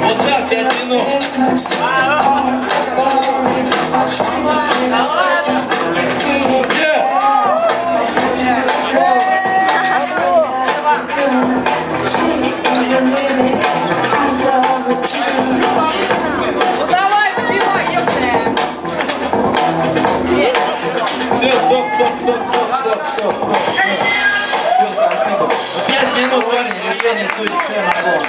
Вот так, пять минут. Все, стоп, стоп, стоп, стоп, стоп, стоп, стоп. Все, спасибо. Пять минут, парни, решение судей, что я могу.